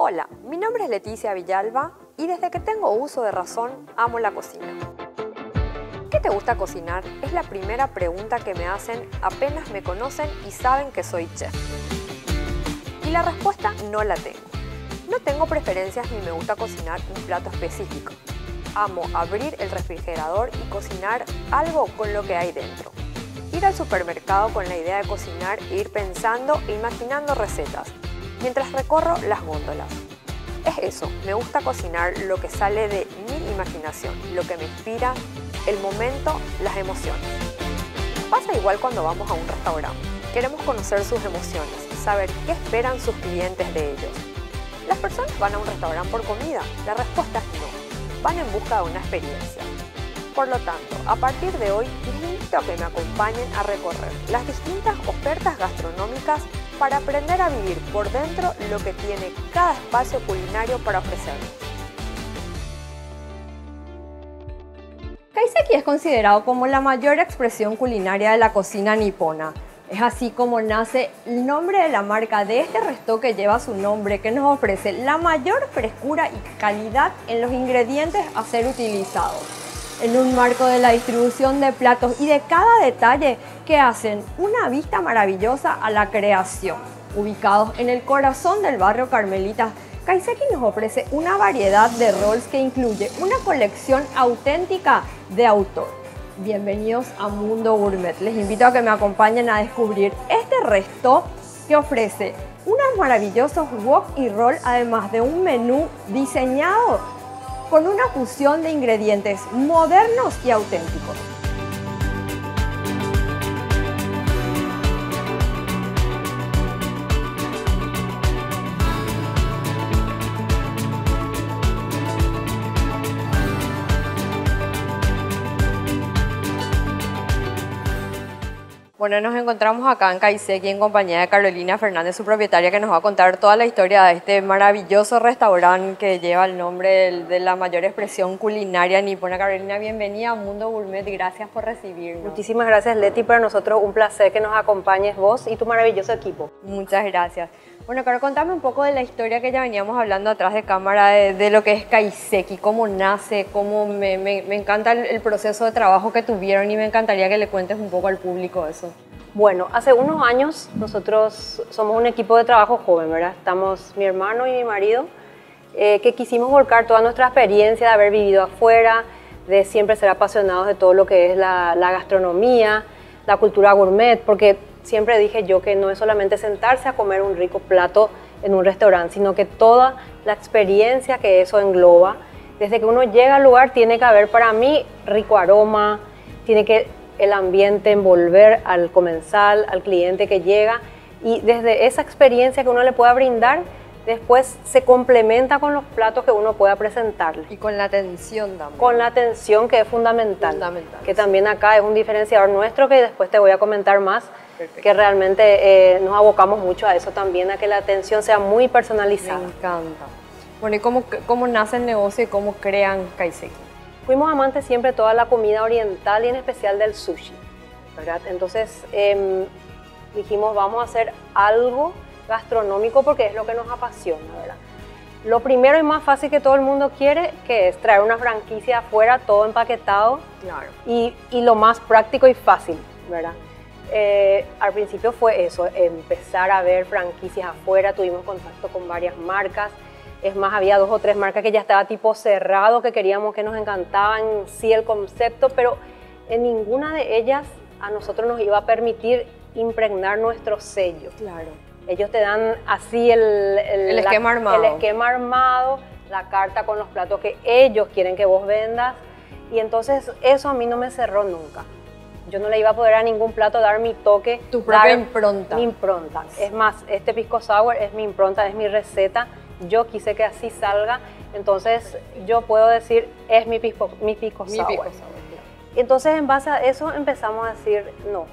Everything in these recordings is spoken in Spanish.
Hola, mi nombre es Leticia Villalba y desde que tengo uso de razón amo la cocina. ¿Qué te gusta cocinar? Es la primera pregunta que me hacen apenas me conocen y saben que soy chef. Y la respuesta no la tengo. No tengo preferencias ni me gusta cocinar un plato específico. Amo abrir el refrigerador y cocinar algo con lo que hay dentro. Ir al supermercado con la idea de cocinar e ir pensando e imaginando recetas, mientras recorro las góndolas. Es eso, me gusta cocinar lo que sale de mi imaginación, lo que me inspira, el momento, las emociones. Pasa igual cuando vamos a un restaurante. Queremos conocer sus emociones, saber qué esperan sus clientes de ellos. ¿Las personas van a un restaurante por comida? La respuesta es no. Van en busca de una experiencia. Por lo tanto, a partir de hoy, les invito a que me acompañen a recorrer las distintas ofertas gastronómicas para aprender a vivir por dentro lo que tiene cada espacio culinario para ofrecernos. Kaiseki es considerado como la mayor expresión culinaria de la cocina nipona. Es así como nace el nombre de la marca de este resto que lleva su nombre, que nos ofrece la mayor frescura y calidad en los ingredientes a ser utilizados. En un marco de la distribución de platos y de cada detalle que hacen una vista maravillosa a la creación. Ubicados en el corazón del barrio Carmelita, Kaiseki nos ofrece una variedad de rolls que incluye una colección auténtica de autor. Bienvenidos a Mundo Gourmet. Les invito a que me acompañen a descubrir este resto que ofrece unos maravillosos wok y roll, además de un menú diseñado con una fusión de ingredientes modernos y auténticos. Bueno, nos encontramos acá en Kaiseki en compañía de Carolina Fernández, su propietaria, que nos va a contar toda la historia de este maravilloso restaurante que lleva el nombre de la mayor expresión culinaria nipona. Carolina, bienvenida a Mundo Gourmet, gracias por recibirnos. Muchísimas gracias Leti, para nosotros un placer que nos acompañes vos y tu maravilloso equipo. Muchas gracias. Bueno, Caro, contame un poco de la historia que ya veníamos hablando atrás de cámara, de, lo que es Kaiseki, cómo nace, cómo me, me, me encanta el, el, proceso de trabajo que tuvieron y me encantaría que le cuentes un poco al público eso. Bueno, hace unos años nosotros somos un equipo de trabajo joven, ¿verdad? Estamos mi hermano y mi marido, eh, que quisimos volcar toda nuestra experiencia de haber vivido afuera, de siempre ser apasionados de todo lo que es la, la gastronomía, la cultura gourmet, porque siempre dije yo que no es solamente sentarse a comer un rico plato en un restaurante, sino que toda la experiencia que eso engloba, desde que uno llega al lugar tiene que haber para mí rico aroma, tiene que el ambiente envolver al comensal, al cliente que llega y desde esa experiencia que uno le pueda brindar, después se complementa con los platos que uno pueda presentarle. Y con la atención también. Con la atención que es fundamental. fundamental que también acá es un diferenciador nuestro que después te voy a comentar más Perfecto. que realmente eh, nos abocamos mucho a eso también, a que la atención sea muy personalizada. Me encanta. Bueno, ¿y cómo, cómo nace el negocio y cómo crean Kaiseki? Fuimos amantes siempre de toda la comida oriental y en especial del sushi, ¿verdad? Entonces eh, dijimos, vamos a hacer algo gastronómico porque es lo que nos apasiona, ¿verdad? Lo primero y más fácil que todo el mundo quiere, que es traer una franquicia afuera, todo empaquetado. Claro. Y, y lo más práctico y fácil, ¿verdad? Eh, al principio fue eso, empezar a ver franquicias afuera, tuvimos contacto con varias marcas, es más, había dos o tres marcas que ya estaba tipo cerrado, que queríamos, que nos encantaban sí el concepto, pero en ninguna de ellas a nosotros nos iba a permitir impregnar nuestro sello. Claro. Ellos te dan así el, el, el esquema la, armado. el esquema armado, la carta con los platos que ellos quieren que vos vendas, y entonces eso a mí no me cerró nunca. Yo no le iba a poder a ningún plato dar mi toque. Tu propia dar impronta. Mi impronta. Es más, este pisco sour es mi impronta, es mi receta. Yo quise que así salga. Entonces, yo puedo decir, es mi pisco, mi pisco Mi sour. pisco sour, claro. Entonces, en base a eso empezamos a decir, no,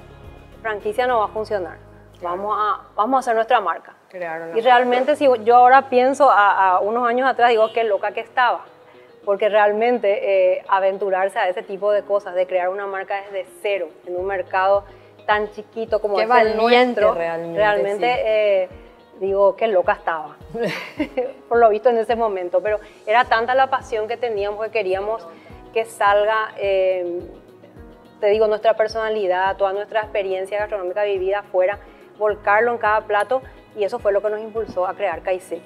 franquicia no va a funcionar. Vamos a, vamos a hacer nuestra marca. Crearon Y realmente, si yo ahora pienso a, a unos años atrás, digo, qué loca que estaba porque realmente eh, aventurarse a ese tipo de cosas, de crear una marca desde cero en un mercado tan chiquito como Qué es el nuestro, realmente, realmente sí. eh, digo, qué loca estaba, por lo visto en ese momento, pero era tanta la pasión que teníamos que queríamos que salga, eh, te digo, nuestra personalidad, toda nuestra experiencia gastronómica vivida afuera, volcarlo en cada plato y eso fue lo que nos impulsó a crear Kaiseki.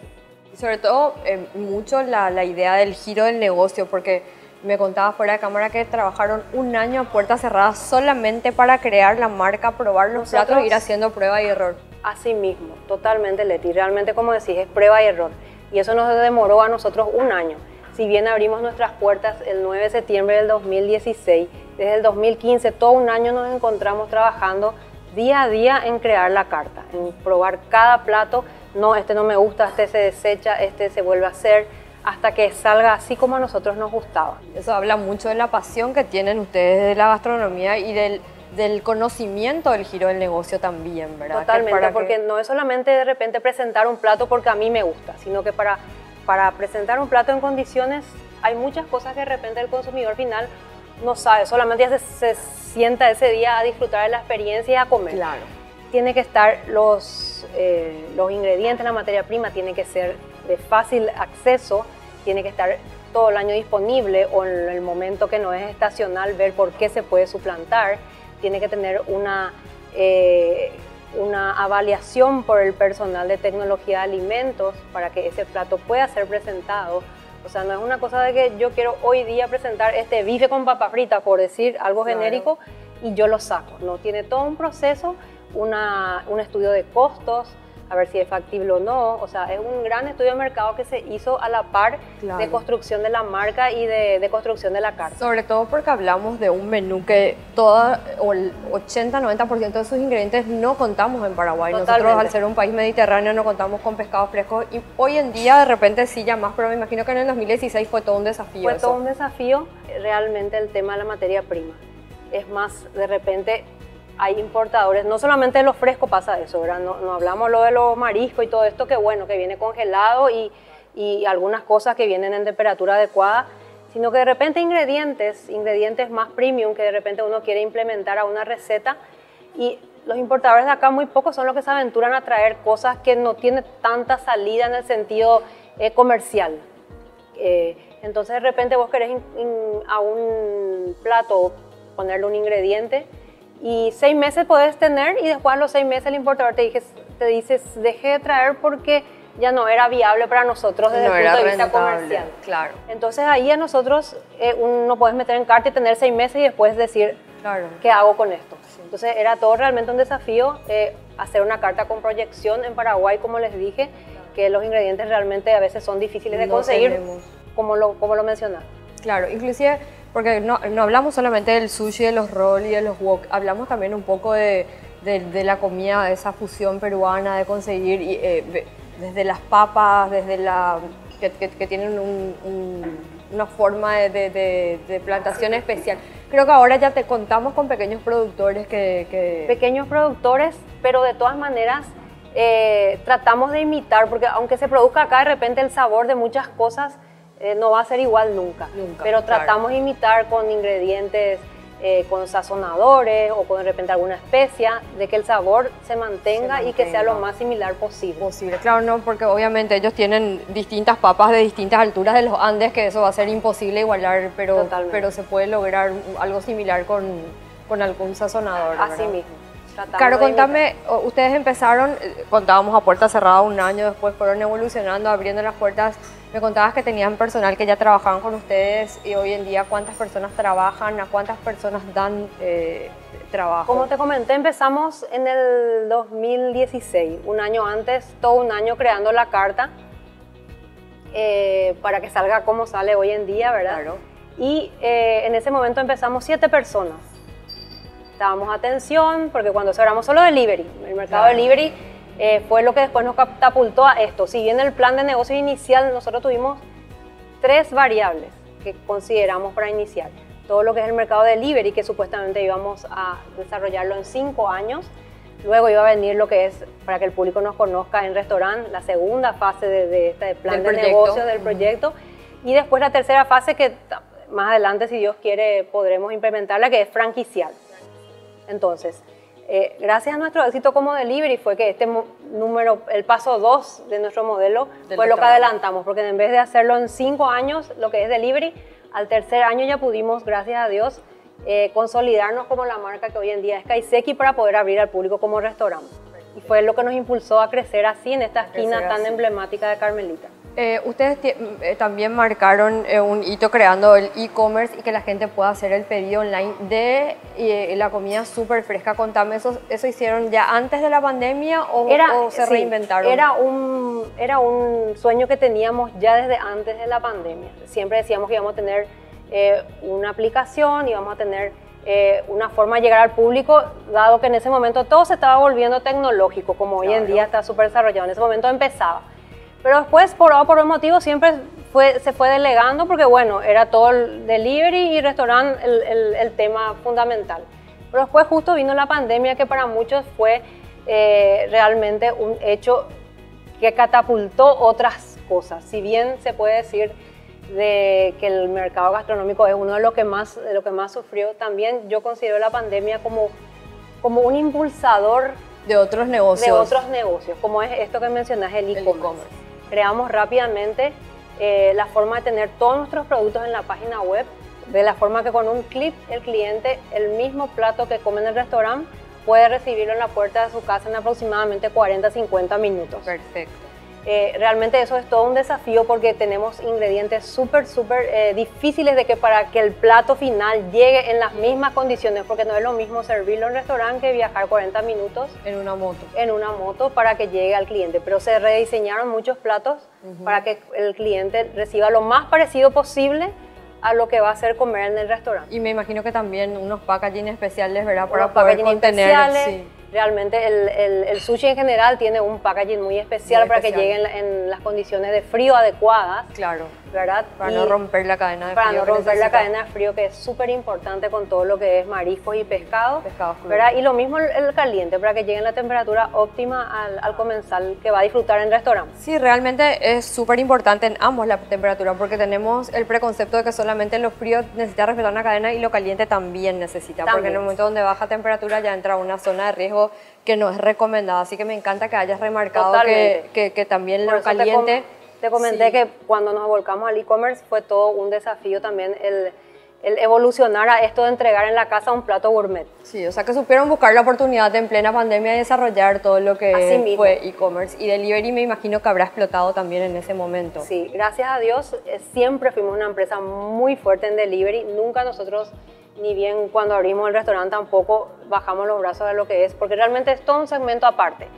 Y sobre todo, eh, mucho la, la idea del giro del negocio, porque me contaba fuera de cámara que trabajaron un año a puertas cerradas solamente para crear la marca, probar los platos e ir haciendo prueba y error. Así mismo, totalmente Leti. Realmente, como decís, es prueba y error. Y eso nos demoró a nosotros un año. Si bien abrimos nuestras puertas el 9 de septiembre del 2016, desde el 2015 todo un año nos encontramos trabajando día a día en crear la carta, en probar cada plato. No, este no me gusta, este se desecha, este se vuelve a hacer, hasta que salga así como a nosotros nos gustaba. Eso habla mucho de la pasión que tienen ustedes de la gastronomía y del del conocimiento del giro del negocio también, ¿verdad? Totalmente, porque no es solamente de repente presentar un plato porque a mí me gusta, sino que para, para presentar un plato en condiciones hay muchas cosas que de repente el consumidor final no sabe, solamente se, se sienta ese día a disfrutar de la experiencia y a comer. Claro. Tiene que estar los, eh, los ingredientes, la materia prima, tiene que ser de fácil acceso, tiene que estar todo el año disponible o en el momento que no es estacional ver por qué se puede suplantar tiene que tener una, eh, una avaliación por el personal de tecnología de alimentos para que ese plato pueda ser presentado. O sea, no es una cosa de que yo quiero hoy día presentar este bife con papa frita, por decir algo genérico, y yo lo saco. No, tiene todo un proceso, una, un estudio de costos, a ver si es factible o no. O sea, es un gran estudio de mercado que se hizo a la par de construcción de la marca y de, construcción de la carta. Sobre todo porque hablamos de un menú que todo, o el 80-90% de sus ingredientes no contamos en Paraguay. Nosotros al ser un país mediterráneo no contamos con pescados frescos y hoy en día de repente sí ya más, pero me imagino que en el 2016 fue todo un desafío. Fue todo un desafío realmente el tema de la materia prima. Es más, de repente hay importadores, no solamente de los frescos pasa eso, ¿verdad? No, no, hablamos lo de los mariscos y todo esto que bueno, que viene congelado y, y, algunas cosas que vienen en temperatura adecuada, sino que de repente ingredientes, ingredientes más premium que de repente uno quiere implementar a una receta y los importadores de acá muy pocos son los que se aventuran a traer cosas que no tienen tanta salida en el sentido eh, comercial. Eh, entonces de repente vos querés a un plato ponerle un ingrediente y seis meses puedes tener y después a los seis meses el importador te, dice, te dice, deje de traer porque ya no era viable para nosotros desde el punto de vista comercial. Claro. Entonces ahí a nosotros eh, uno puedes meter en carta y tener seis meses y después decir, claro. ¿qué hago con esto? Entonces era todo realmente un desafío eh, hacer una carta con proyección en Paraguay, como les dije, que los ingredientes realmente a veces son difíciles de conseguir, como lo, como lo mencionaba. Claro, inclusive porque no, no, hablamos solamente del sushi, de los rolls y de los wok, hablamos también un poco de, de, la comida, de esa fusión peruana, de conseguir eh, desde las papas, desde la que, que, tienen una forma de, de, plantación especial. Creo que ahora ya te contamos con pequeños productores que... Pequeños productores, pero de todas maneras eh, tratamos de imitar, porque aunque se produzca acá de repente el sabor de muchas cosas, eh, no va a ser igual nunca. pero tratamos de imitar con ingredientes, eh, con sazonadores o con de repente alguna especia, de que el sabor se mantenga, y que sea lo más similar posible. Posible, claro, no, porque obviamente ellos tienen distintas papas de distintas alturas de los Andes, que eso va a ser imposible igualar, pero, pero se puede lograr algo similar con, con algún sazonador. Así mismo. Claro, contame, ustedes empezaron, eh, contábamos a puerta cerrada un año, después fueron evolucionando, abriendo las puertas. Me contabas que tenían personal que ya trabajaban con ustedes y hoy en día cuántas personas trabajan, a cuántas personas dan eh, trabajo. Como te comenté, empezamos en el 2016, un año antes, todo un año creando la carta eh, para que salga como sale hoy en día, ¿verdad? Claro. Y en ese momento empezamos siete personas dábamos atención, porque cuando cerramos solo delivery, el mercado de delivery eh, fue lo que después nos catapultó a esto. Si bien el plan de negocio inicial, nosotros tuvimos tres variables que consideramos para iniciar. Todo lo que es el mercado de delivery, que supuestamente íbamos a desarrollarlo en cinco años. Luego iba a venir lo que es, para que el público nos conozca en restaurante, la segunda fase de, este plan de negocio del proyecto. Y después la tercera fase que más adelante, si Dios quiere, podremos implementarla, que es franquiciar. Entonces, Eh, gracias a nuestro éxito como delivery fue que este número, el paso 2 de nuestro modelo, fue lo que adelantamos, porque en vez de hacerlo en cinco años, lo que es delivery, al tercer año ya pudimos, gracias a Dios, eh, consolidarnos como la marca que hoy en día es Kaiseki para poder abrir al público como restaurante. Y fue lo que nos impulsó a crecer así en esta esquina tan emblemática de Carmelita. Eh, ustedes eh, también marcaron eh, un hito creando el e-commerce y que la gente pueda hacer el pedido online de la comida súper fresca. Contame, ¿eso, ¿eso hicieron ya antes de la pandemia o, se reinventaron? Era un, era un sueño que teníamos ya desde antes de la pandemia. Siempre decíamos que íbamos a tener una aplicación, íbamos a tener una forma de llegar al público, dado que en ese momento todo se estaba volviendo tecnológico, como hoy en día está súper desarrollado. En ese momento empezaba. Pero después, por o por un motivo, siempre fue, se fue delegando porque, bueno, era todo el delivery y restaurante el, el, tema fundamental. Pero después justo vino la pandemia que para muchos fue eh, realmente un hecho que catapultó otras cosas. Si bien se puede decir de que el mercado gastronómico es uno de los que más, de lo que más sufrió, también yo considero la pandemia como, como un impulsador de otros negocios. De otros negocios, como es esto que mencionas, el e-commerce creamos rápidamente eh, la forma de tener todos nuestros productos en la página web, de la forma que con un clip el cliente, el mismo plato que come en el restaurante, puede recibirlo en la puerta de su casa en aproximadamente 40-50 minutos. Perfecto. Eh, realmente eso es todo un desafío porque tenemos ingredientes súper, súper eh, difíciles de que para que el plato final llegue en las mismas condiciones, porque no es lo mismo servirlo en un restaurante que viajar 40 minutos en una moto. En una moto para que llegue al cliente. Pero se rediseñaron muchos platos para que el cliente reciba lo más parecido posible a lo que va a ser comer en el restaurante. Y me imagino que también unos packaging especiales, ¿verdad? Para poder contener. Especiales, Realmente el, el, sushi en general tiene un packaging muy especial, para que lleguen en, las condiciones de frío adecuadas. Claro. ¿Verdad? Para no romper la cadena de frío. Para no romper la cadena de frío, que es súper importante con todo lo que es mariscos y pescados. Pescados, ¿verdad? Y lo mismo el, caliente, para que lleguen la temperatura óptima al, al, comensal que va a disfrutar en el restaurante. Sí, realmente es súper importante en ambos la temperatura, porque tenemos el preconcepto de que solamente lo frío necesita respetar una cadena y lo caliente también necesita, porque en el momento donde baja temperatura ya entra una zona de riesgo que no es recomendado. Así que me encanta que hayas remarcado que, que, también lo caliente... Te, comenté que cuando nos volcamos al e-commerce fue todo un desafío también el, el, evolucionar a esto de entregar en la casa un plato gourmet. Sí, o sea que supieron buscar la oportunidad en plena pandemia de desarrollar todo lo que fue e-commerce. Y delivery me imagino que habrá explotado también en ese momento. Sí, gracias a Dios eh, siempre fuimos una empresa muy fuerte en delivery. Nunca nosotros ni bien cuando abrimos el restaurante tampoco bajamos los brazos de lo que es, porque realmente es todo un segmento aparte.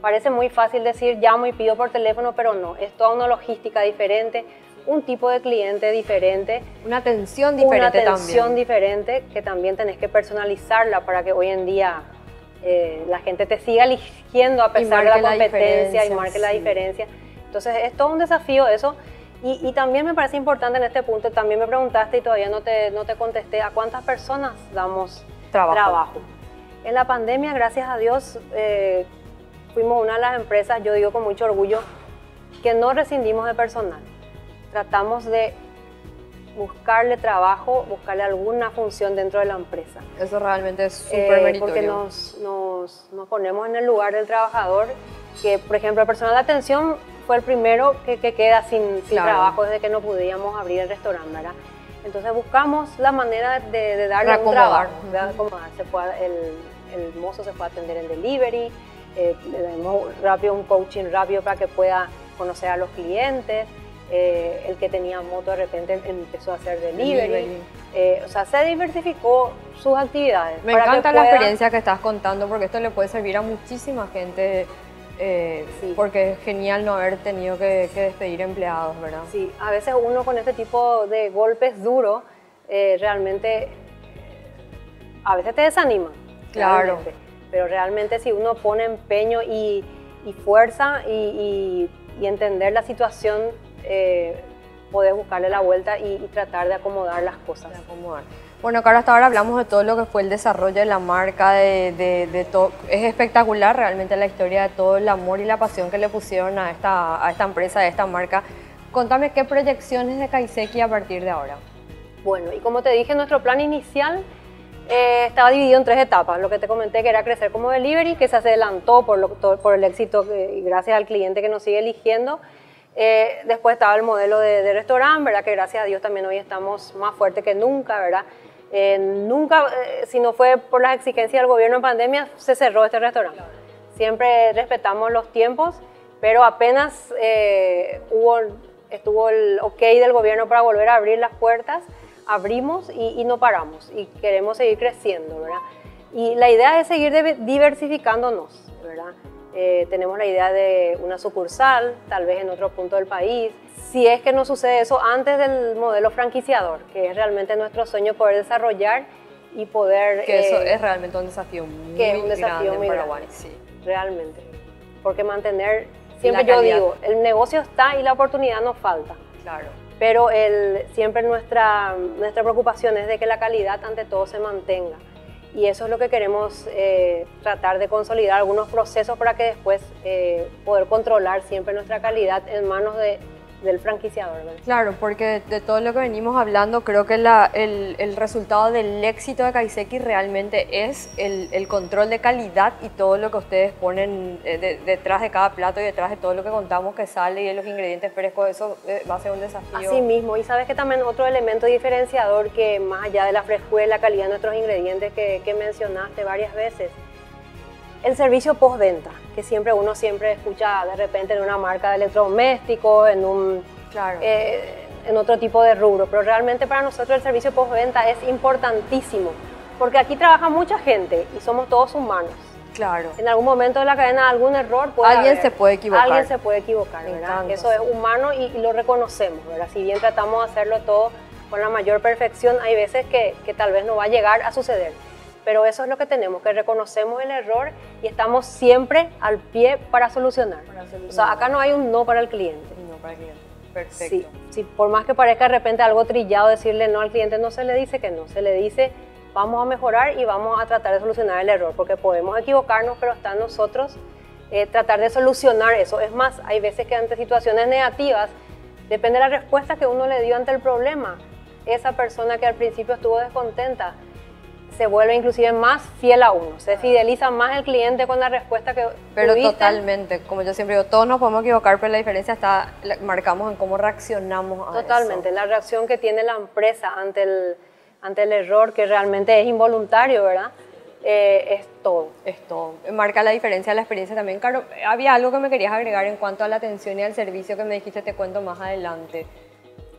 Parece muy fácil decir llamo y pido por teléfono, pero no, es toda una logística diferente, un tipo de cliente diferente. Una atención diferente Una atención diferente que también tenés que personalizarla para que hoy en día eh, la gente te siga eligiendo a pesar de la competencia y marque la diferencia. Entonces es todo un desafío eso y, también me parece importante en este punto, también me preguntaste y todavía no te, no te contesté, ¿a cuántas personas damos trabajo? En la pandemia, gracias a Dios, eh, fuimos una de las empresas, yo digo con mucho orgullo, que no rescindimos de personal. Tratamos de buscarle trabajo, buscarle alguna función dentro de la empresa. Eso realmente es súper meritorio. Porque nos, nos, nos, ponemos en el lugar del trabajador, que por ejemplo el personal de atención fue el primero que, queda sin, trabajo desde que no podíamos abrir el restaurante, ¿verdad? Entonces buscamos la manera de, darle un trabajo, el, mozo se puede atender en delivery, eh, le damos rápido un coaching rápido para que pueda conocer a los clientes. Eh, el que tenía moto de repente empezó a hacer delivery. Eh, o sea, se diversificó sus actividades. Me encanta la experiencia que estás contando porque esto le puede servir a muchísima gente eh, sí. porque es genial no haber tenido que, despedir empleados, ¿verdad? Sí, a veces uno con este tipo de golpes duros eh, realmente a veces te desanima. Claro. Pero realmente si uno pone empeño y, fuerza y, entender la situación, eh, podés buscarle la vuelta y, tratar de acomodar las cosas. De acomodar. Bueno, claro, hasta ahora hablamos de todo lo que fue el desarrollo de la marca, de, de, todo. Es espectacular realmente la historia de todo el amor y la pasión que le pusieron a esta, a esta empresa, a esta marca. Contame qué proyecciones de Kaiseki a partir de ahora. Bueno, y como te dije, nuestro plan inicial eh, estaba dividido en tres etapas. Lo que te comenté que era crecer como delivery, que se adelantó por, lo, por el éxito y gracias al cliente que nos sigue eligiendo. Eh, después estaba el modelo de, restaurante, ¿verdad? Que gracias a Dios también hoy estamos más fuertes que nunca, ¿verdad? Eh, nunca, si no fue por las exigencias del gobierno en pandemia, se cerró este restaurante. Siempre respetamos los tiempos, pero apenas hubo, estuvo el ok del gobierno para volver a abrir las puertas, abrimos y, no paramos y queremos seguir creciendo, ¿verdad? Y la idea es seguir diversificándonos. Eh, tenemos la idea de una sucursal, tal vez en otro punto del país. Si es que no sucede eso antes del modelo franquiciador, que es realmente nuestro sueño poder desarrollar y poder... Que eso eh, es realmente un desafío muy que es un desafío grande muy Paraguay, sí. Realmente. Porque mantener, siempre yo digo, el negocio está y la oportunidad nos falta. Claro pero el, siempre nuestra, nuestra preocupación es de que la calidad ante todo se mantenga. Y eso es lo que queremos eh, tratar de consolidar, algunos procesos para que después eh, poder controlar siempre nuestra calidad en manos de del franquiciador. Claro, porque de, todo lo que venimos hablando, creo que la, el, el, resultado del éxito de Kaiseki realmente es el, el, control de calidad y todo lo que ustedes ponen eh, detrás de cada plato y detrás de todo lo que contamos que sale y de los ingredientes frescos, eso eh, va a ser un desafío. Así mismo, y sabes que también otro elemento diferenciador que más allá de la frescura y la calidad de nuestros ingredientes que, que mencionaste varias veces, el servicio postventa, que siempre uno siempre escucha de repente en una marca de electrodomésticos, en un eh, en otro tipo de rubro, pero realmente para nosotros el servicio postventa es importantísimo, porque aquí trabaja mucha gente y somos todos humanos. Claro. En algún momento de la cadena algún error puede Alguien se puede equivocar. Alguien se puede equivocar, ¿verdad? Eso es humano y, lo reconocemos, ¿verdad? Si bien tratamos de hacerlo todo con la mayor perfección, hay veces que, que tal vez no va a llegar a suceder pero eso es lo que tenemos, que reconocemos el error y estamos siempre al pie para solucionar. O sea, acá no hay un no para el cliente. no para el cliente. Perfecto. Sí, por más que parezca de repente algo trillado decirle no al cliente, no se le dice que no, se le dice vamos a mejorar y vamos a tratar de solucionar el error, porque podemos equivocarnos, pero está en nosotros eh, tratar de solucionar eso. Es más, hay veces que ante situaciones negativas, depende de la respuesta que uno le dio ante el problema. Esa persona que al principio estuvo descontenta, se vuelve inclusive más fiel a uno, se fideliza más el cliente con la respuesta que Pero totalmente, como yo siempre digo, todos nos podemos equivocar, pero la diferencia está, marcamos en cómo reaccionamos a Totalmente, la reacción que tiene la empresa ante el, ante el error, que realmente es involuntario, ¿verdad? Eh, es todo. Es todo. Marca la diferencia la experiencia también. Claro, había algo que me querías agregar en cuanto a la atención y al servicio que me dijiste, te cuento más adelante.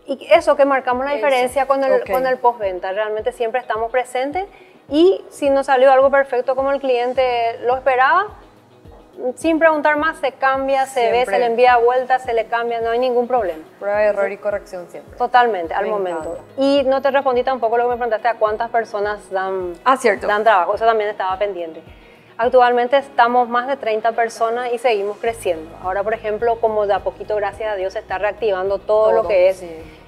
Y eso, que marcamos la diferencia con el, con el postventa. Realmente siempre estamos presentes y si no salió algo perfecto como el cliente lo esperaba, sin preguntar más, se cambia, se ve, se le envía a vuelta, se le cambia, no hay ningún problema. Prueba error y corrección siempre. Totalmente, al momento. Y no te respondí tampoco lo que me preguntaste a cuántas personas dan, ah, cierto. dan trabajo, eso también estaba pendiente. Actualmente estamos más de 30 personas y seguimos creciendo. Ahora, por ejemplo, como de a poquito, gracias a Dios, se está reactivando todo, lo que es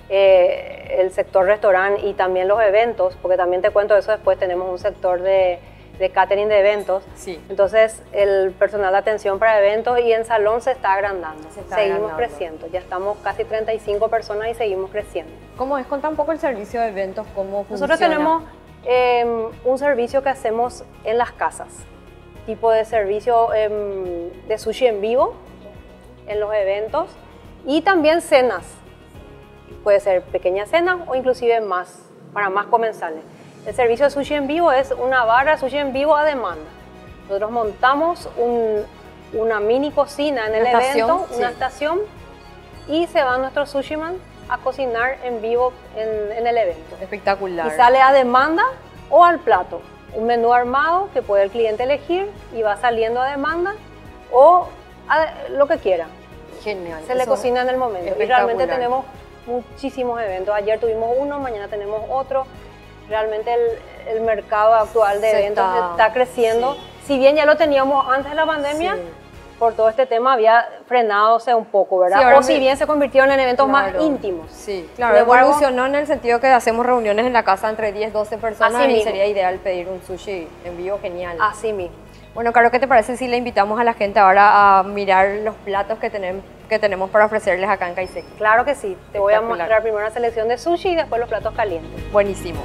eh, el sector restaurante y también los eventos, porque también te cuento eso después, tenemos un sector de, de catering de eventos. Sí. Entonces, el personal de atención para eventos y en salón se está agrandando. seguimos creciendo. Ya estamos casi 35 personas y seguimos creciendo. ¿Cómo es? Cuenta un poco el servicio de eventos, cómo funciona. Nosotros tenemos em, un servicio que hacemos en las casas, tipo de servicio em, de sushi en vivo en los eventos y también cenas Puede ser pequeña cena o inclusive más, para más comensales. El servicio de sushi en vivo es una barra sushi en vivo a demanda. Nosotros montamos una mini cocina en el evento, una estación, y se va nuestro sushiman a cocinar en vivo en, el evento. Espectacular. Y sale a demanda o al plato. Un menú armado que puede el cliente elegir y va saliendo a demanda o lo que quiera. Genial. Se le cocina en el momento. Y realmente tenemos muchísimos eventos. Ayer tuvimos uno, mañana tenemos otro. Realmente el, mercado actual de eventos está, creciendo. Si bien ya lo teníamos antes de la pandemia, por todo este tema había frenado un poco, ¿verdad? o si bien se convirtieron en eventos más íntimos. Sí, claro, evolucionó en el sentido que hacemos reuniones en la casa entre 10, 12 personas y sería ideal pedir un sushi en vivo genial. Así mismo. Bueno, Caro, ¿qué te parece si le invitamos a la gente ahora a mirar los platos que tenemos, que tenemos para ofrecerles acá en Kaiseki? Claro que sí. Te voy a mostrar primero una selección de sushi y después los platos calientes. Buenísimo.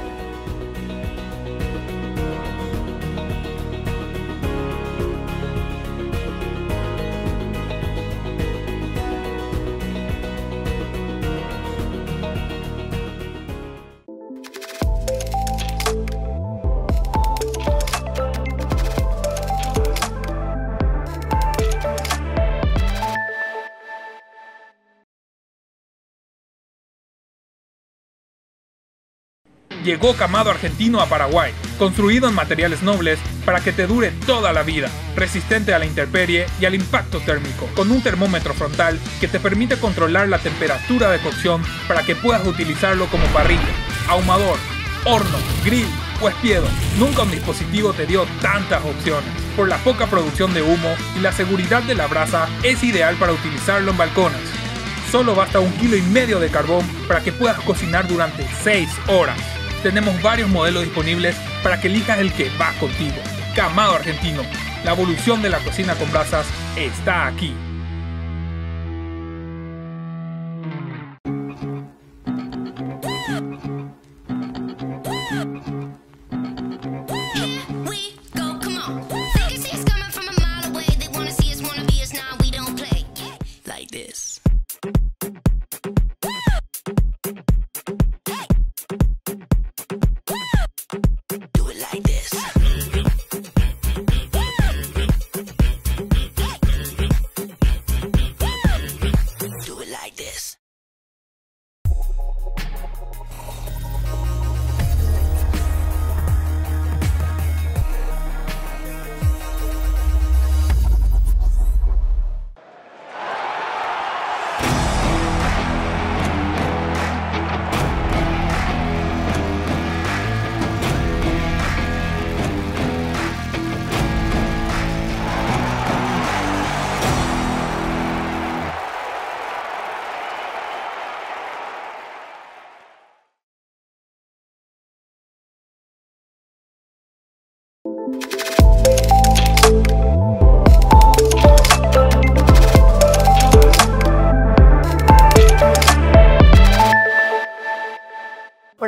Llegó Camado Argentino a Paraguay, construido en materiales nobles para que te dure toda la vida, resistente a la intemperie y al impacto térmico, con un termómetro frontal que te permite controlar la temperatura de cocción para que puedas utilizarlo como parrilla, ahumador, horno, grill o espiedo. Nunca un dispositivo te dio tantas opciones. Por la poca producción de humo y la seguridad de la brasa, es ideal para utilizarlo en balcones. Solo basta un kilo y medio de carbón para que puedas cocinar durante 6 horas. Tenemos varios modelos disponibles para que elijas el que va contigo. Camado Argentino, la evolución de la cocina con brasas está aquí.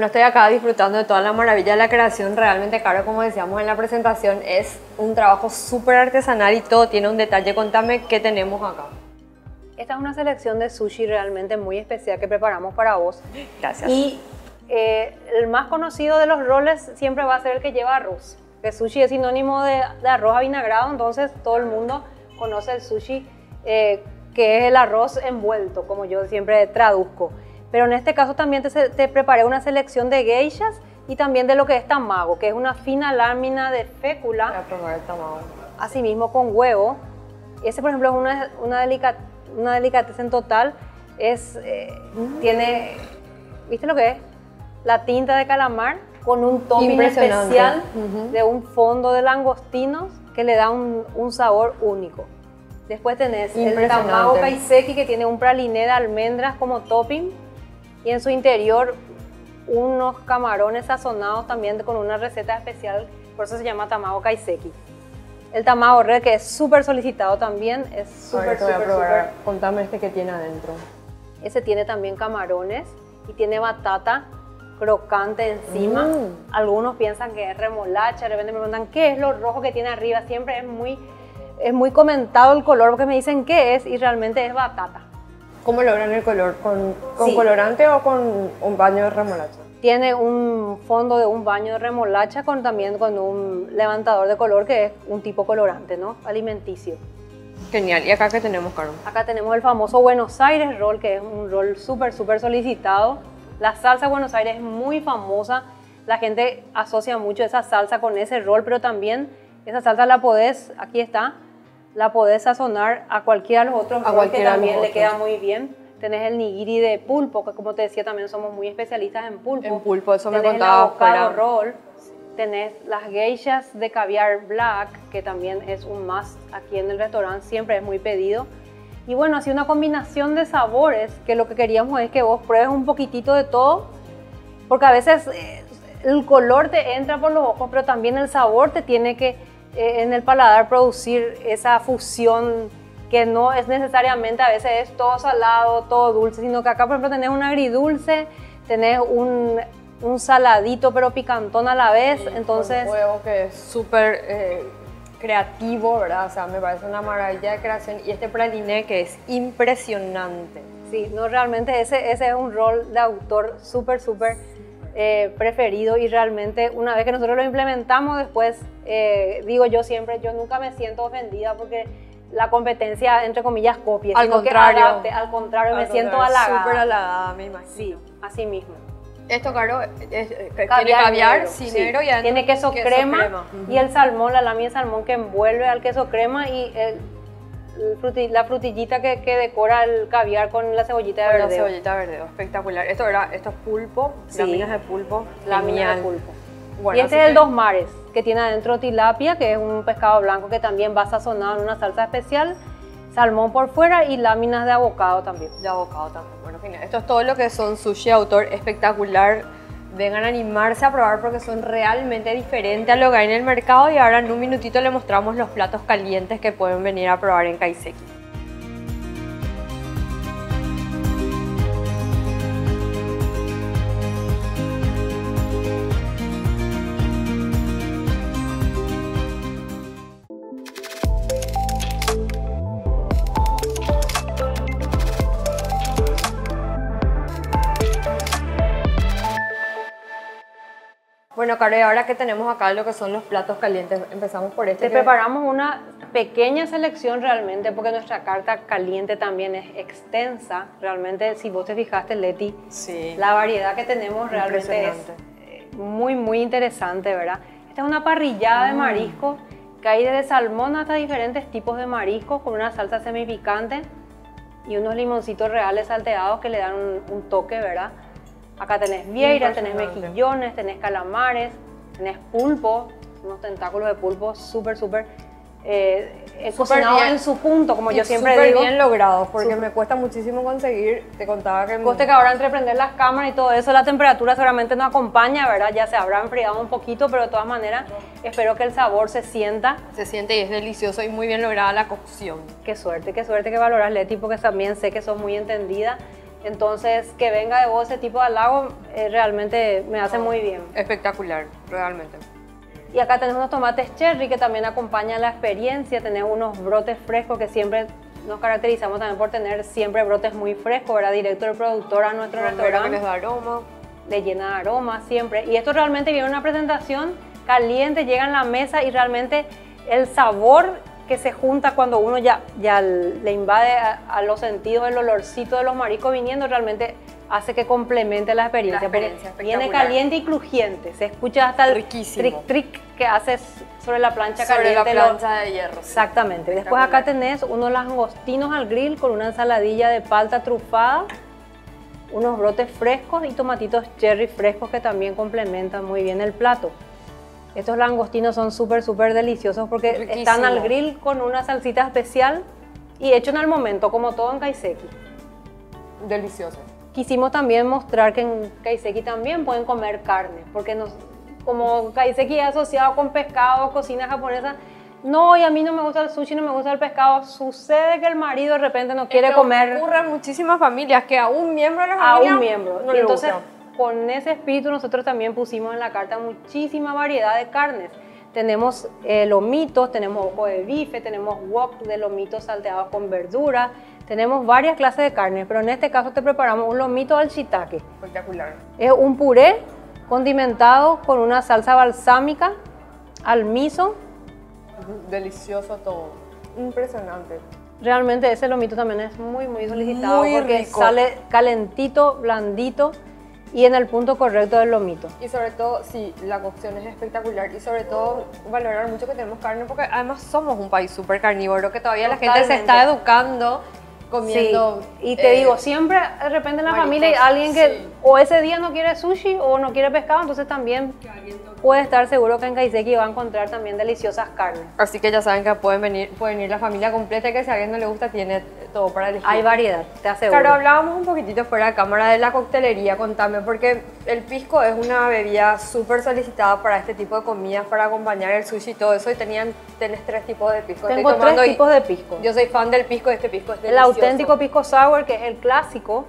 Estoy acá disfrutando de toda la maravilla de la creación. Realmente, claro, como decíamos en la presentación, es un trabajo súper artesanal y todo tiene un detalle. Contame qué tenemos acá. Esta es una selección de sushi realmente muy especial que preparamos para vos. Gracias. Y eh, el más conocido de los roles siempre va a ser el que lleva arroz. El sushi es sinónimo de, arroz avinagrado, entonces todo el mundo conoce el sushi, eh, que es el arroz envuelto, como yo siempre traduzco. Pero en este caso también te, te, preparé una selección de geishas y también de lo que es tamago, que es una fina lámina de fécula. Voy a probar el tamago. Asimismo con huevo. Ese, por ejemplo, es una, una, una delicateza total. Es, eh, Tiene, ¿viste lo que es? La tinta de calamar con un topping especial de un fondo de langostinos que le da un, un sabor único. Después tenés el tamago kaiseki que tiene un praliné de almendras como topping y en su interior unos camarones sazonados también con una receta especial, por eso se llama tamago kaiseki. El tamago red que es súper solicitado también, es súper, súper, súper... Contame este que tiene adentro. Ese tiene también camarones y tiene batata crocante encima. Mm. Algunos piensan que es remolacha, de repente me preguntan qué es lo rojo que tiene arriba. Siempre es muy, es muy comentado el color porque me dicen qué es y realmente es batata. ¿Cómo logran el color? ¿Con, con colorante o con un baño de remolacha? Tiene un fondo de un baño de remolacha con también con un levantador de color que es un tipo colorante, ¿no? Alimenticio. Genial. ¿Y acá qué tenemos, Caro? Acá tenemos el famoso Buenos Aires Roll, que es un rol súper, súper solicitado. La salsa Buenos Aires es muy famosa. La gente asocia mucho esa salsa con ese rol, pero también esa salsa la podés, aquí está, la podés sazonar a cualquiera de los otros a que también le queda muy bien. Tenés el nigiri de pulpo, que como te decía también somos muy especialistas en pulpo. En pulpo, eso me Tenés contaba el avocado roll, tenés las geishas de caviar black, que también es un must aquí en el restaurante, siempre es muy pedido. Y bueno, así una combinación de sabores, que lo que queríamos es que vos pruebes un poquitito de todo, porque a veces eh, el color te entra por los ojos, pero también el sabor te tiene que en el paladar producir esa fusión que no es necesariamente a veces es todo salado, todo dulce, sino que acá por ejemplo tenés un agridulce, tenés un, un saladito pero picantón a la vez, entonces... Un huevo que es súper eh, creativo, ¿verdad? O sea, me parece una maravilla de creación y este praliné que es impresionante. Sí, no, realmente ese, ese es un rol de autor súper, súper eh, preferido y realmente una vez que nosotros lo implementamos después, eh, digo yo siempre, yo nunca me siento ofendida porque la competencia, entre comillas, copia. Al contrario. al contrario, me siento halagada. Súper halagada, me imagino. Sí, así mismo. Esto, Caro, es, es- que Caviar tiene caviar, sin sí. y adentro Tiene queso, crema, y el salmón, la lámina de salmón que envuelve al queso crema y el fruti- la frutillita que, que decora el caviar con la cebollita de Con la verdeo. cebollita verdeo, espectacular. Esto era, esto es pulpo, Sí. láminas de pulpo, Lámina genial. de pulpo. Bueno, y este es el que- dos mares, que tiene adentro tilapia, que es un pescado blanco que también va sazonado en una salsa especial, salmón por fuera y láminas de abocado también. De abocado también. Bueno, genial. Esto es todo lo que son sushi de autor espectacular. Vengan a animarse a probar porque son realmente diferentes a lo que hay en el mercado y ahora en un minutito le mostramos los platos calientes que pueden venir a probar en Kaiseki. Bueno, Caro, y ahora que tenemos acá lo que son los platos calientes, empezamos por este. Te que- preparamos una pequeña selección realmente porque nuestra carta caliente también es extensa. Realmente, si vos te fijaste, Leti, Sí. la variedad que tenemos realmente es eh, muy, muy interesante, ¿verdad? Esta es una parrillada Mm. de mariscos que hay desde salmón hasta diferentes tipos de mariscos con una salsa semipicante y unos limoncitos reales salteados que le dan un, un toque, ¿verdad? Acá tenés vieiras, tenés mejillones, tenés calamares, tenés pulpo, unos tentáculos de pulpo súper, súper eh, eh, Súper cocinados bien. en su punto, como Y yo siempre súper digo. bien logrados porque Súper. me cuesta muchísimo conseguir. Te contaba que. Coste que ahora entre prender las cámaras y todo eso, la temperatura seguramente no acompaña, ¿verdad? Ya se habrá enfriado un poquito, pero de todas maneras espero que el sabor se sienta. Se siente y es delicioso y muy bien lograda la cocción. Qué suerte, qué suerte que valoras Leti, porque también sé que sos muy entendida. Entonces, que venga de vos ese tipo de halago eh, realmente me hace muy bien. Espectacular, realmente. Y acá tenés unos tomates cherry que también acompañan la experiencia. Tenés unos brotes frescos que siempre nos caracterizamos también por tener siempre brotes muy frescos, ¿verdad? Directo del productor a nuestro Romero que restaurante. les da aroma. le llena de aroma siempre. Y esto realmente viene en una presentación caliente, llega en la mesa y realmente el sabor que se junta cuando uno ya, ya le invade a, a los sentidos el olorcito de los mariscos viniendo, realmente hace que complemente la experiencia. La experiencia, porque viene caliente y crujiente, se escucha hasta el Riquísimo. tric tric que haces sobre la plancha Sobre la caliente. lo- plancha de hierro. Exactamente. Después acá tenés unos langostinos al grill con una ensaladilla de palta trufada, unos brotes frescos y tomatitos cherry frescos que también complementan muy bien el plato. Estos langostinos son súper, súper deliciosos porque Riquísimo. están al grill con una salsita especial y hecho en el momento, como todo en Kaiseki. Delicioso. Quisimos también mostrar que en Kaiseki también pueden comer carne, porque nos, como Kaiseki es asociado con pescado, cocina japonesa, no, y a mí no me gusta el sushi, no me gusta el pescado, sucede que el marido de repente no quiere Es que comer Ocurre en muchísimas familias que a un miembro de la a familia un miembro. no y le entonces, gusta. Con ese espíritu, nosotros también pusimos en la carta muchísima variedad de carnes. Tenemos eh, lomitos, tenemos ojo de bife, tenemos wok de lomitos salteados con verdura, tenemos varias clases de carnes, pero en este caso te preparamos un lomito al shiitake. Espectacular. Es un puré condimentado con una salsa balsámica al miso. Delicioso todo. Impresionante. Realmente ese lomito también es muy, muy solicitado Muy porque rico. sale calentito, blandito y en el punto correcto del lomito. Y sobre todo, sí, la cocción es espectacular y sobre todo valorar mucho que tenemos carne porque además somos un país súper carnívoro que todavía la gente se Totalmente. está educando comiendo. Sí, y te eh, digo, siempre de repente en la familia hay alguien que sí. o ese día no quiere sushi o no quiere pescado, entonces también puede estar seguro que en Kaiseki va a encontrar también deliciosas carnes. Así que ya saben que pueden venir, pueden ir la familia completa y que si a alguien no le gusta tiene todo para elegir. Hay variedad, te aseguro. Claro, hablábamos un poquitito fuera de cámara de la coctelería, contame, porque el pisco es una bebida súper solicitada para este tipo de comidas, para acompañar el sushi y todo eso, y tenían, tenés tres tipos de pisco. Tengo Estoy tres tipos de pisco. Yo soy fan del pisco, este pisco es el delicioso. auténtico pisco sour, que es el clásico,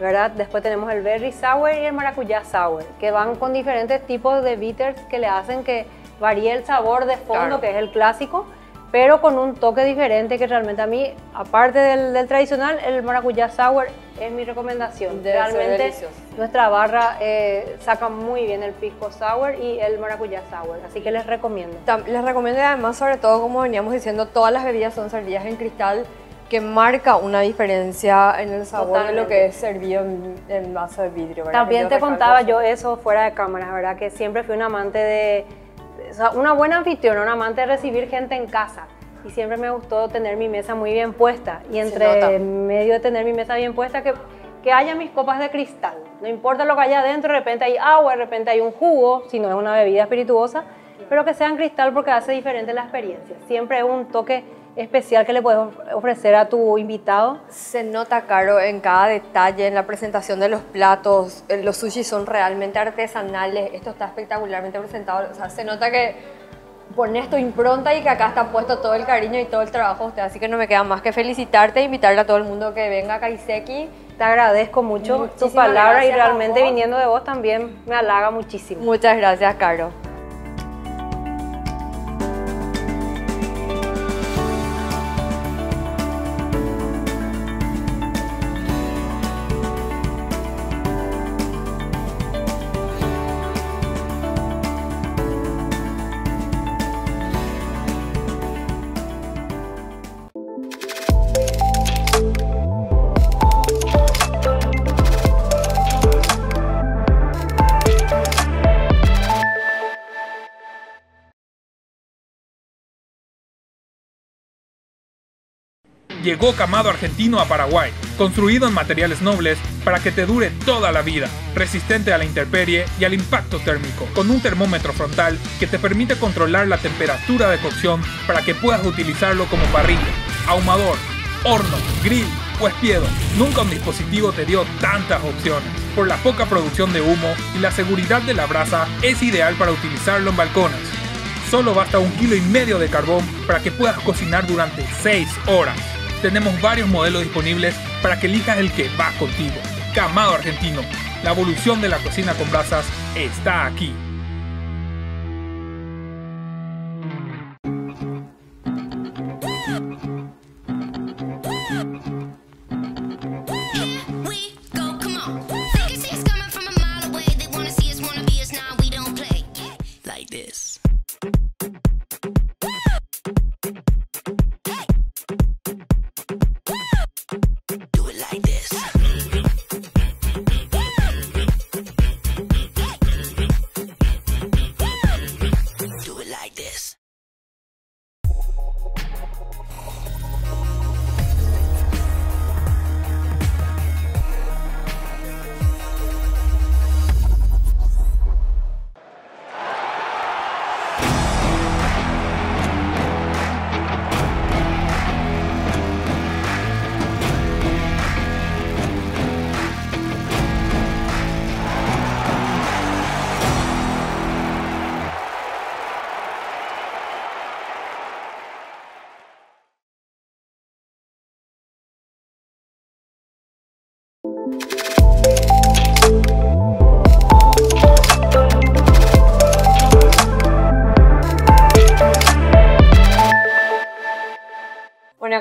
¿verdad? Después tenemos el berry sour y el maracuyá sour, que van con diferentes tipos de bitters que le hacen que varíe el sabor de fondo, Claro. que es el clásico, pero con un toque diferente que realmente a mí, aparte del, del tradicional, el maracuyá sour es mi recomendación. Debe realmente nuestra barra eh, saca muy bien el pisco sour y el maracuyá sour, así que les recomiendo. Les recomiendo además, sobre todo, como veníamos diciendo, todas las bebidas son servidas en cristal que marca una diferencia en el sabor de lo que es servido en, en vaso de vidrio. ¿verdad? También Yo te contaba eso. yo eso fuera de cámara, ¿verdad? Que siempre fui un amante de, o sea, una buena anfitriona, un amante de recibir gente en casa. Y siempre me gustó tener mi mesa muy bien puesta. Y entre medio de tener mi mesa bien puesta, que, que haya mis copas de cristal. No importa lo que haya adentro, de repente hay agua, de repente hay un jugo, si no es una bebida espirituosa, pero que sean cristal porque hace diferente la experiencia. Siempre es un toque especial que le puedes ofrecer a tu invitado. Se nota, Caro, en cada detalle, en la presentación de los platos. eh, Los sushis son realmente artesanales. Esto está espectacularmente presentado. O sea, se nota que pones tu impronta y que acá está puesto todo el cariño y todo el trabajo de usted. Así que no me queda más que felicitarte e invitarle a todo el mundo que venga a Kaiseki. Te agradezco mucho Muchísimas palabras y gracias a realmente viniendo de vos también me halaga muchísimo. Muchas gracias, Caro. Llegó Camado Argentino a Paraguay, construido en materiales nobles para que te dure toda la vida, resistente a la intemperie y al impacto térmico, con un termómetro frontal que te permite controlar la temperatura de cocción para que puedas utilizarlo como parrilla, ahumador, horno, grill o espiedo. Nunca un dispositivo te dio tantas opciones. Por la poca producción de humo y la seguridad de la brasa, es ideal para utilizarlo en balcones. Solo basta un kilo y medio de carbón para que puedas cocinar durante 6 horas. Tenemos varios modelos disponibles para que elijas el que va contigo. Camado Argentino, la evolución de la cocina con brasas está aquí.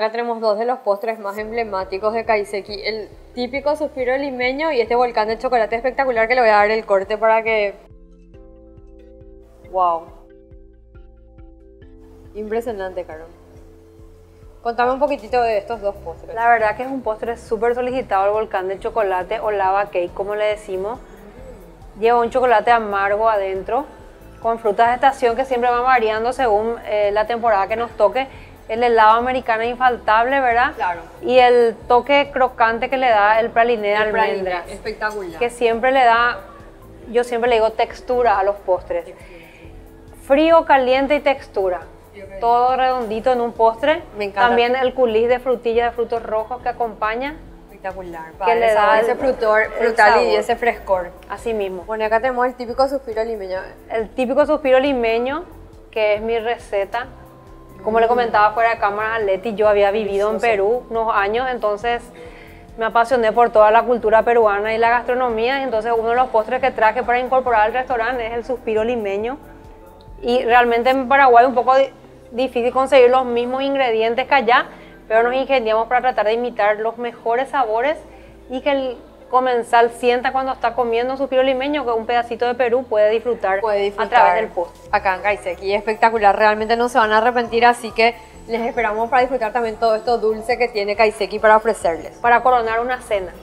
Acá tenemos dos de los postres más emblemáticos de Kaiseki. El típico suspiro limeño y este volcán de chocolate espectacular que le voy a dar el corte para que... ¡Wow! Impresionante, Caro. Contame un poquitito de estos dos postres. La verdad que es un postre súper solicitado el volcán de chocolate o lava cake, como le decimos. Lleva un chocolate amargo adentro, con frutas de estación que siempre van variando según eh, la temporada que nos toque. El helado americano infaltable, ¿verdad? Claro. Y el toque crocante que le da el praliné de El espectacular. Que siempre le da, yo siempre le digo textura a los postres. Frío, caliente y textura. Todo redondito en un postre. Me encanta. También el culis de frutilla de frutos rojos que acompaña. Espectacular. Que le da ese frutor, frutal y ese frescor. Así mismo. Bueno, acá tenemos el típico suspiro limeño. El típico suspiro limeño, que es mi receta. Como le comentaba fuera de cámara Leti, yo había vivido en Perú unos años, entonces me apasioné por toda la cultura peruana y la gastronomía. Y entonces uno de los postres que traje para incorporar al restaurante es el suspiro limeño. Y realmente en Paraguay es un poco di- difícil conseguir los mismos ingredientes que allá, pero nos ingeniamos para tratar de imitar los mejores sabores y que el comensal sienta cuando está comiendo suspiro limeño que un pedacito de Perú puede disfrutar, Puede disfrutar a través del postre. Acá en Kaiseki. Espectacular. Realmente no se van a arrepentir, así que Les esperamos para disfrutar también todo esto dulce que tiene Kaiseki para ofrecerles. Para coronar una cena.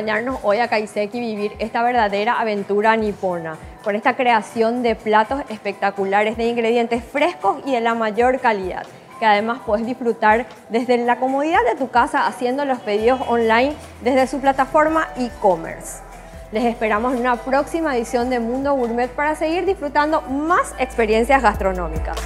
Acompañarnos hoy a Kaiseki y vivir esta verdadera aventura nipona, con esta creación de platos espectaculares de ingredientes frescos y de la mayor calidad, que además puedes disfrutar desde la comodidad de tu casa haciendo los pedidos online desde su plataforma e-commerce. Les esperamos en una próxima edición de Mundo Gourmet para seguir disfrutando más experiencias gastronómicas.